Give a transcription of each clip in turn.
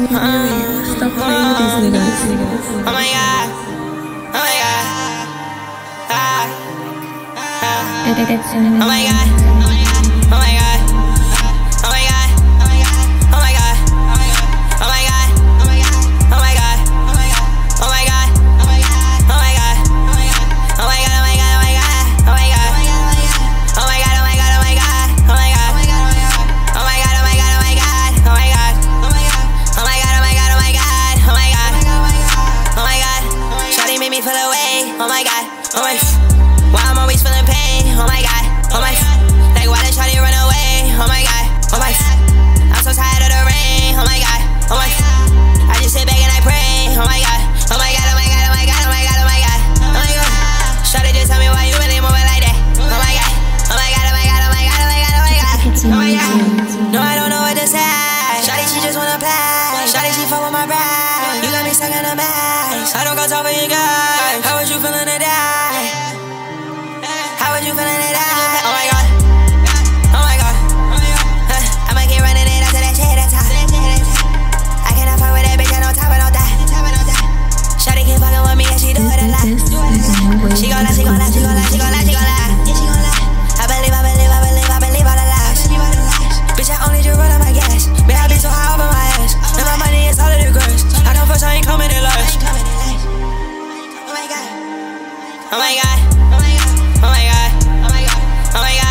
Stop playing with these niggas. Oh my god. Oh my god. Ah. Ah. It, it, it's Oh my god. Oh my god. Oh my god. Oh my. Why I'm always feeling pain. Oh my god. Oh my. Like why did Shawty run away? Oh my god. Oh my. I'm so tired of the rain. Oh my god. Oh my. I just sit back and I pray. Oh my god. Oh my god. Oh my god. Oh my god. Oh my god. Oh my god. Oh my god. Shawty just tell me why you really moving like that. Oh my god. Oh my god. Oh my god. Oh my god. Oh my god. Oh my god. Oh my god. No, I don't know what to say. Shawty, she just wanna play. Shawty, she fuck with my brain. You got me stuck in a maze. I don't got time for you guys. oh my god, oh my god, oh my god, oh my god, oh my god.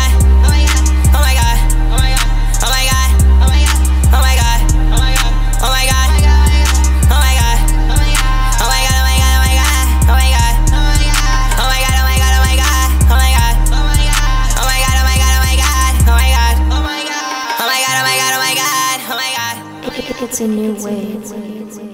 It's a new way.